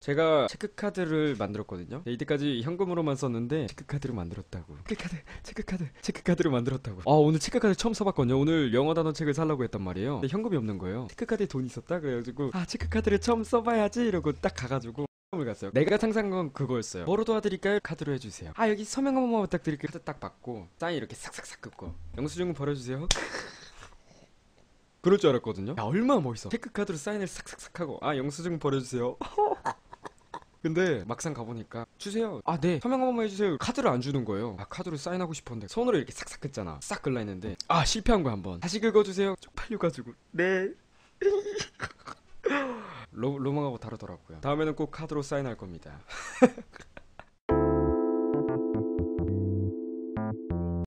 제가 체크카드를 만들었거든요. 네, 이때까지 현금으로만 썼는데 체크카드를 만들었다고. 체크카드, 체크카드, 체크카드를 만들었다고. 아 오늘 체크카드 처음 써봤거든요. 오늘 영어 단어 책을 살라고 했단 말이에요. 근데 현금이 없는 거예요. 체크카드에 돈이 있었다 그래가지고 아 체크카드를 처음 써봐야지 이러고 딱 가가지고 을 갔어요. 내가 상상한 건 그거였어요. 뭐로 도와드릴까요? 카드로 해주세요. 아 여기 서명 한 번만 부탁드릴게요. 카드 딱 받고 사인 이렇게 싹싹싹 긋고 영수증 버려주세요. 그럴 줄 알았거든요. 야 얼마나 멋있어. 체크카드로 사인을 싹싹싹 하고 아 영수증 버려주세요. 근데 막상 가보니까 주세요. 아 네. 서명 한 번만 해주세요. 카드를 안 주는 거예요. 아 카드로 사인하고 싶었는데 손으로 이렇게 싹싹 긋잖아. 싹 긁라 했는데 아 실패한 거야 한번. 다시 긁어주세요. 쪽팔려가지고 네. 로, 로망하고 다르더라고요. 다음에는 꼭 카드로 사인할 겁니다.